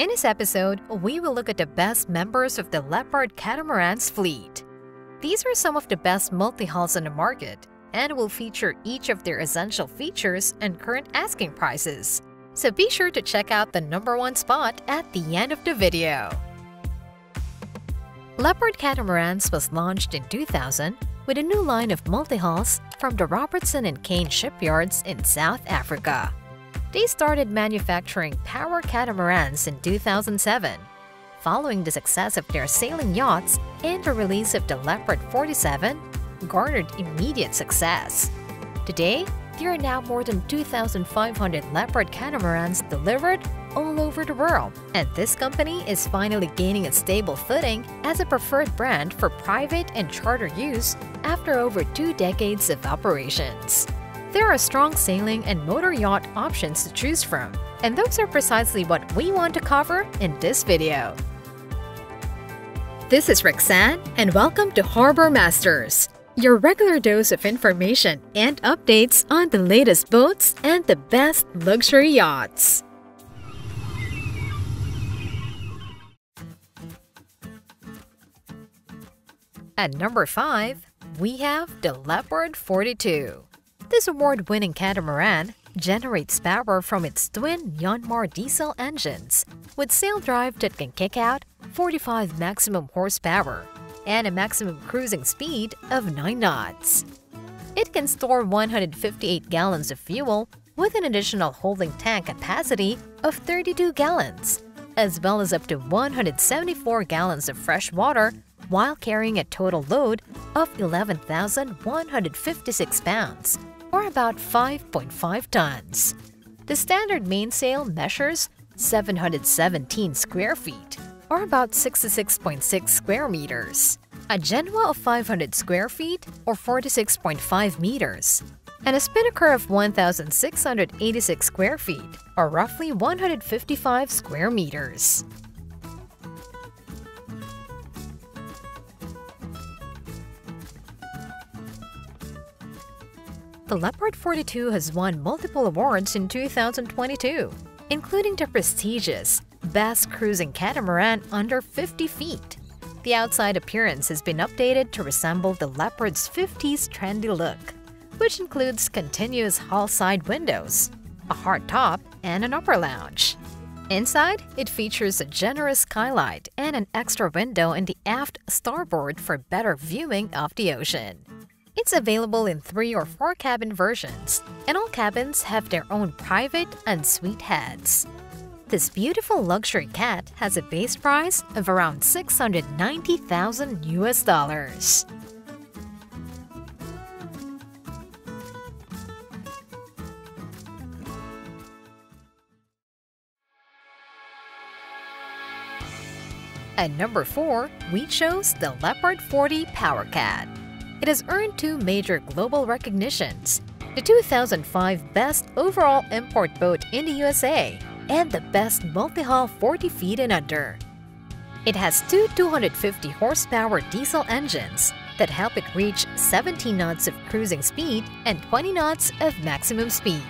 In this episode, we will look at the best members of the Leopard Catamaran's fleet. These are some of the best multi-hulls on the market and will feature each of their essential features and current asking prices. So be sure to check out the number one spot at the end of the video. Leopard Catamarans was launched in 2000 with a new line of multi-hulls from the Robertson and Caine shipyards in South Africa. They started manufacturing power catamarans in 2007, following the success of their sailing yachts and the release of the Leopard 47 garnered immediate success. Today, there are now more than 2,500 Leopard catamarans delivered all over the world, and this company is finally gaining a stable footing as a preferred brand for private and charter use after over two decades of operations. There are strong sailing and motor yacht options to choose from, and those are precisely what we want to cover in this video. This is Roxanne, and welcome to Harbour Masters, your regular dose of information and updates on the latest boats and the best luxury yachts. At number 5, we have the Leopard 42. This award-winning catamaran generates power from its twin Yanmar diesel engines with sail drive that can kick out 45 maximum horsepower and a maximum cruising speed of 9 knots. It can store 158 gallons of fuel with an additional holding tank capacity of 32 gallons, as well as up to 174 gallons of fresh water while carrying a total load of 11,156 pounds or about 5.5 tons. The standard mainsail measures 717 square feet, or about 66.6 square meters. A Genoa of 500 square feet, or 46.5 meters. And a spinnaker of 1,686 square feet, or roughly 155 square meters. The Leopard 42 has won multiple awards in 2022, including the prestigious Best Cruising Catamaran Under 50 Feet. The outside appearance has been updated to resemble the Leopard's 50s trendy look, which includes continuous hull side windows, a hard top, and an upper lounge. Inside, it features a generous skylight and an extra window in the aft starboard for better viewing of the ocean. It's available in three or four cabin versions, and all cabins have their own private en suite heads. This beautiful luxury cat has a base price of around 690,000 US dollars. At number 4, we chose the Leopard 40 Power Cat. It has earned two major global recognitions the 2005 Best Overall Import Boat in the USA and the Best Multi-Hull 40 feet and under. It has two 250 horsepower diesel engines that help it reach 17 knots of cruising speed and 20 knots of maximum speed.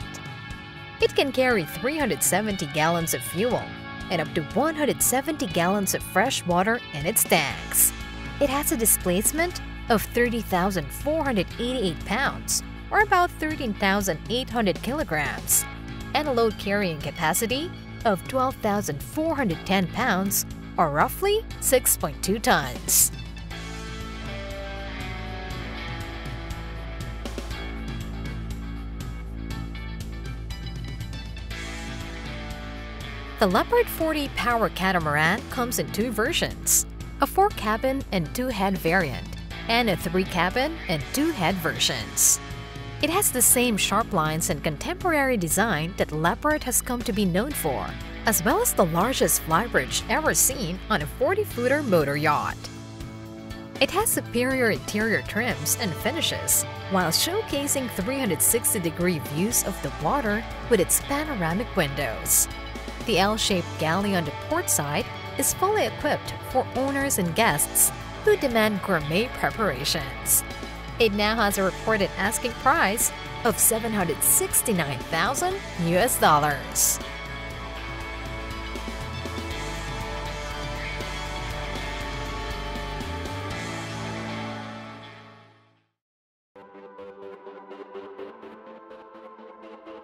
It can carry 370 gallons of fuel and up to 170 gallons of fresh water in its tanks. It has a displacement of 30,488 pounds, or about 13,800 kilograms, and a load carrying capacity of 12,410 pounds, or roughly 6.2 tons. The Leopard 40 Power Catamaran comes in two versions, a 4-cabin and 2-head variant, and a 3-cabin and 2-head versions. It has the same sharp lines and contemporary design that Leopard has come to be known for, as well as the largest flybridge ever seen on a 40-footer motor yacht. It has superior interior trims and finishes, while showcasing 360-degree views of the water with its panoramic windows. The L-shaped galley on the port side is fully equipped for owners and guests who demand gourmet preparations. It now has a reported asking price of 769,000 US dollars.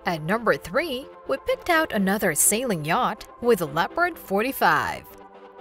At number 3, we picked out another sailing yacht with Leopard 45.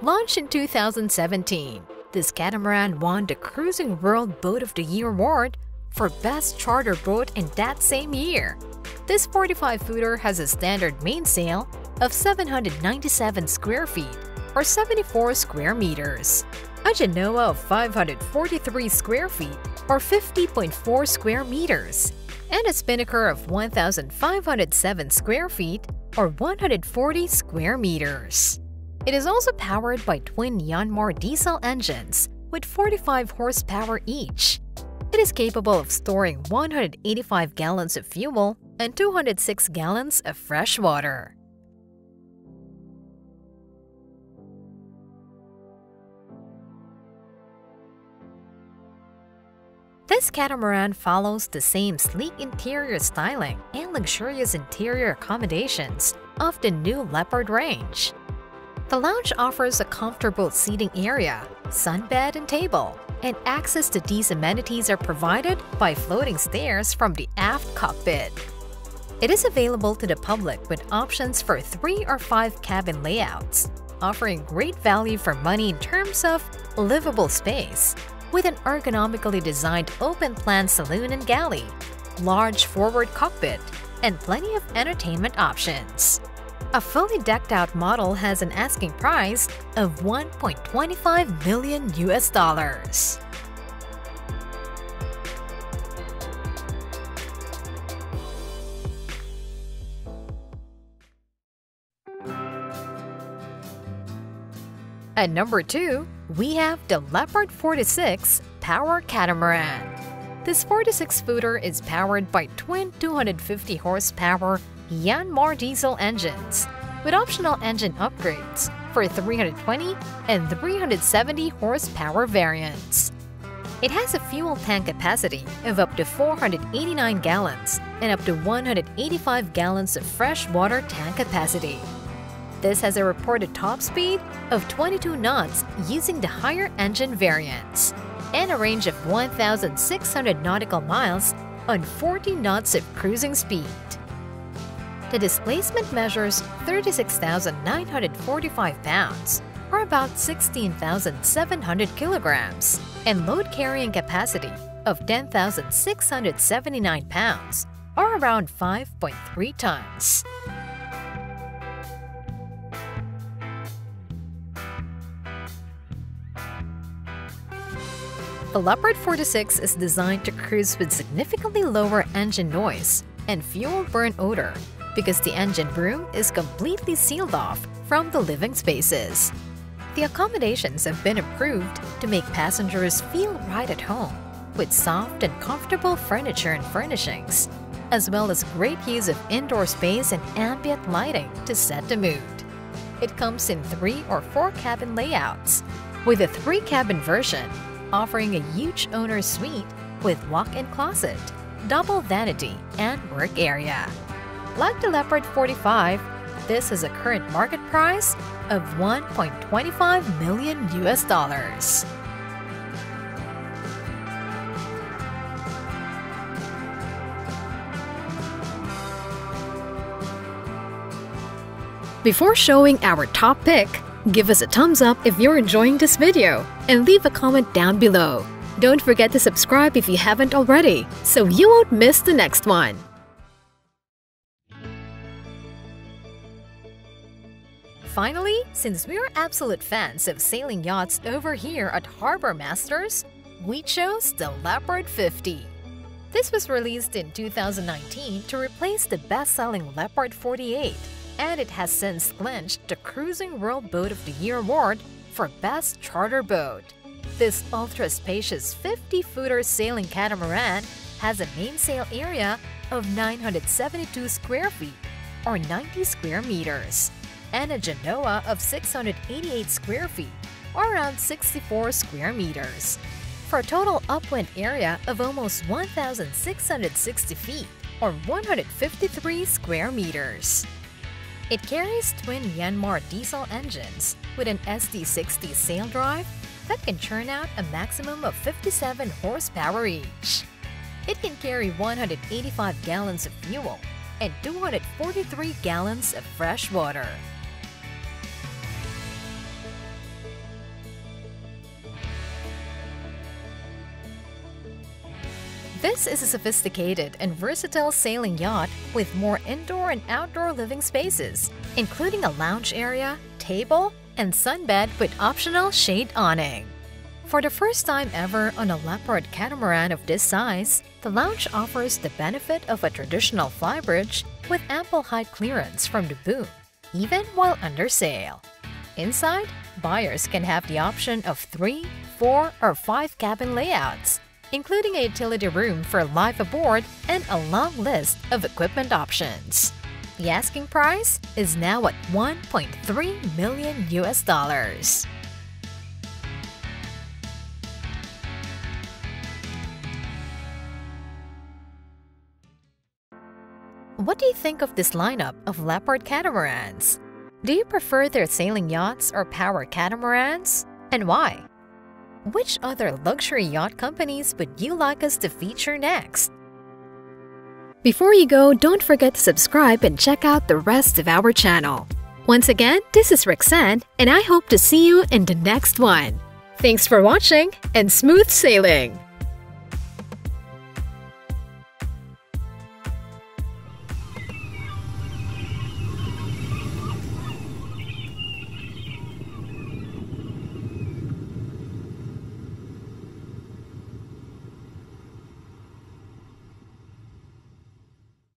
Launched in 2017, this catamaran won the Cruising World Boat of the Year award for Best Charter Boat in that same year. This 45-footer has a standard mainsail of 797 square feet or 74 square meters, a genoa of 543 square feet or 50.4 square meters, and a spinnaker of 1,507 square feet or 140 square meters. It is also powered by twin Yanmar diesel engines with 45 horsepower each. It is capable of storing 185 gallons of fuel and 206 gallons of fresh water. This catamaran follows the same sleek interior styling and luxurious interior accommodations of the new Leopard range. The lounge offers a comfortable seating area, sunbed and table, and access to these amenities are provided by floating stairs from the aft cockpit. It is available to the public with options for three or five cabin layouts, offering great value for money in terms of livable space, with an ergonomically designed open-plan saloon and galley, large forward cockpit, and plenty of entertainment options. A fully decked out model has an asking price of 1.25 million US dollars. At number 2, we have the Leopard 46 Power Catamaran. This 46-footer is powered by twin 250 horsepower Yanmar diesel engines, with optional engine upgrades for 320 and 370 horsepower variants. It has a fuel tank capacity of up to 489 gallons and up to 185 gallons of fresh water tank capacity. This has a reported top speed of 22 knots using the higher engine variants and a range of 1,600 nautical miles on 40 knots of cruising speed. The displacement measures 36,945 pounds, or about 16,700 kilograms, and load carrying capacity of 10,679 pounds, or around 5.3 tons. The Leopard 46 is designed to cruise with significantly lower engine noise and fuel burn odor because the engine room is completely sealed off from the living spaces. The accommodations have been improved to make passengers feel right at home with soft and comfortable furniture and furnishings, as well as great use of indoor space and ambient lighting to set the mood. It comes in three or four cabin layouts, with a three-cabin version offering a huge owner's suite with walk-in closet, double vanity, and work area. Like the Leopard 45, this has a current market price of 1.25 million US dollars. Before showing our top pick, give us a thumbs up if you're enjoying this video and leave a comment down below. Don't forget to subscribe if you haven't already, so you won't miss the next one. Finally, since we're absolute fans of sailing yachts over here at Harbour Masters, we chose the Leopard 50. This was released in 2019 to replace the best-selling Leopard 48, and it has since clinched the Cruising World Boat of the Year award for Best Charter Boat. This ultra-spacious 50-footer sailing catamaran has a mainsail area of 972 square feet or 90 square meters and a genoa of 688 square feet, or around 64 square meters, for a total upwind area of almost 1,660 feet, or 153 square meters. It carries twin Yanmar diesel engines with an SD60 sail drive that can churn out a maximum of 57 horsepower each. It can carry 185 gallons of fuel and 243 gallons of fresh water. This is a sophisticated and versatile sailing yacht with more indoor and outdoor living spaces, including a lounge area, table, and sunbed with optional shade awning. For the first time ever on a Leopard catamaran of this size, the lounge offers the benefit of a traditional flybridge with ample height clearance from the boom, even while under sail. Inside, buyers can have the option of 3, 4, or 5 cabin layouts, including a utility room for life aboard and a long list of equipment options. The asking price is now at 1.3 million US dollars. What do you think of this lineup of Leopard catamarans? Do you prefer their sailing yachts or power catamarans? And why? Which other luxury yacht companies would you like us to feature next? Before you go, don't forget to subscribe and check out the rest of our channel. Once again, this is Roxanne, and I hope to see you in the next one. Thanks for watching and smooth sailing!